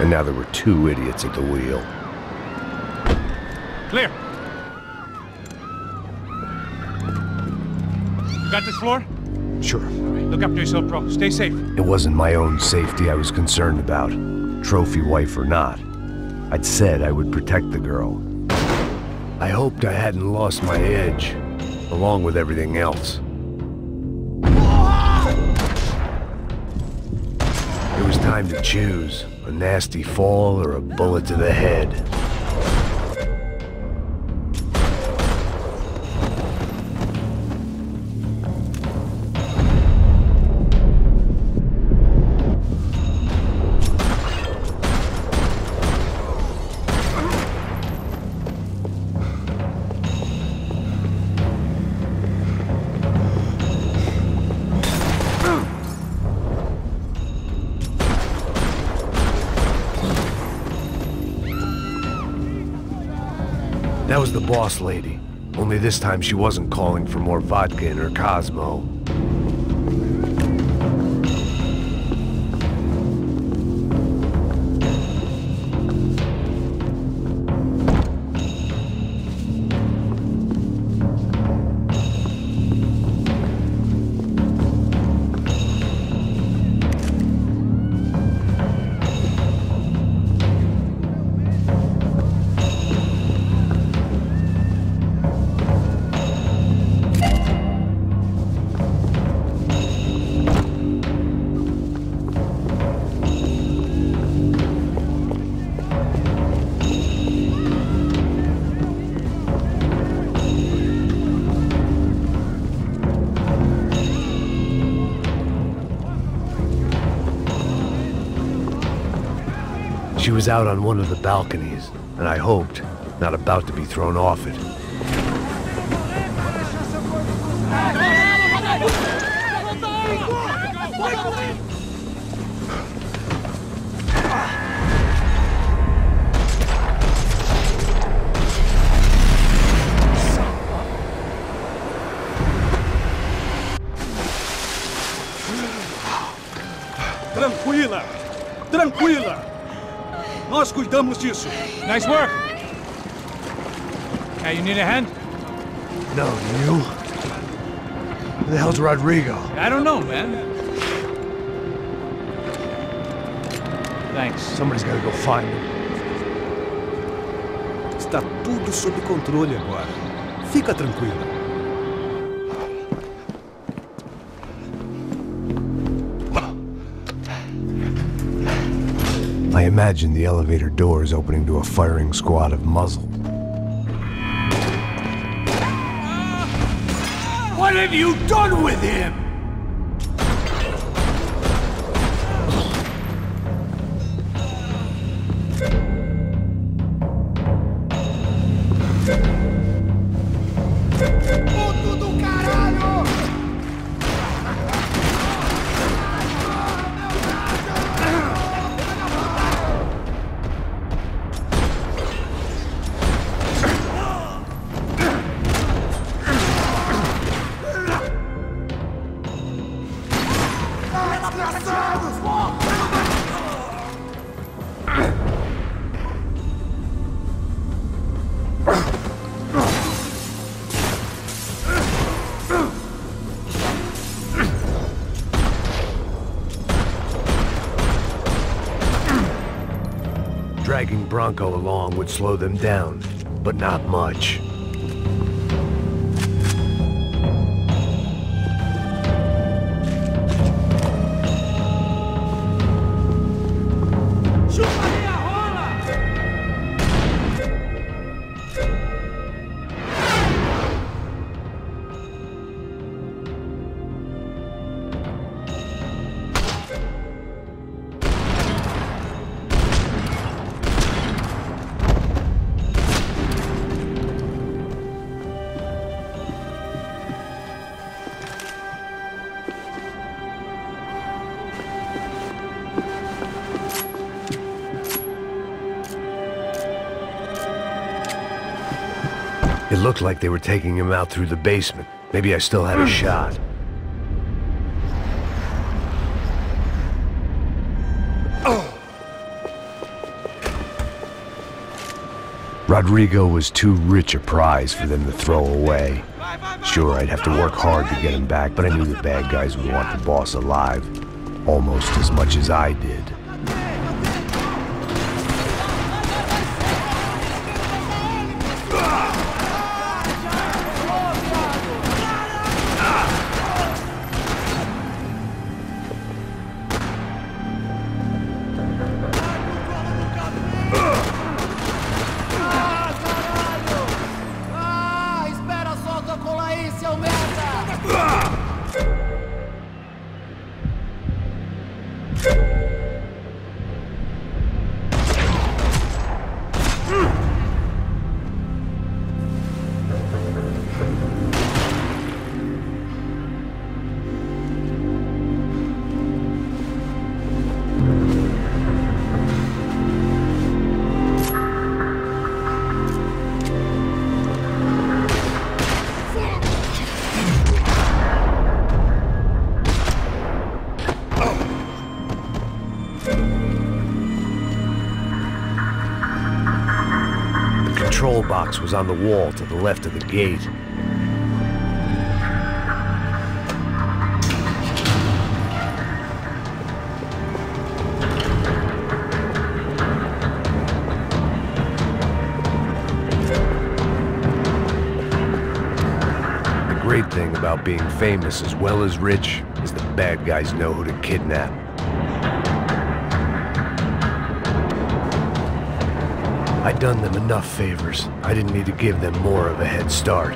And now there were two idiots at the wheel. Clear. You got this floor? Sure. Look after yourself, bro. Stay safe. It wasn't my own safety I was concerned about, trophy wife or not. I'd said I would protect the girl. I hoped I hadn't lost my edge, along with everything else. It was time to choose, a nasty fall or a bullet to the head. That was the boss lady. Only this time she wasn't calling for more vodka in her Cosmo. Was out on one of the balconies, and I hoped, not about to be thrown off it. Tranquila! Tranquila! Nós cuidamos disso. Nice work. Hey, you need a hand? No, you? Who the hell's Rodrigo? I don't know, man. Thanks. Somebody's gotta go find him. Está tudo sob controle agora. Fica tranquila. Imagine the elevator doors opening to a firing squad of muzzle. What have you done with him? Dragging Branco along would slow them down, but not much. It looked like they were taking him out through the basement. Maybe I still had a hmm. shot. Rodrigo was too rich a prize for them to throw away. Sure, I'd have to work hard to get him back, but I knew the bad guys would want the boss alive, almost as much as I did. Control box was on the wall to the left of the gate. The great thing about being famous as well as rich is the bad guys know who to kidnap. I'd done them enough favors. I didn't need to give them more of a head start.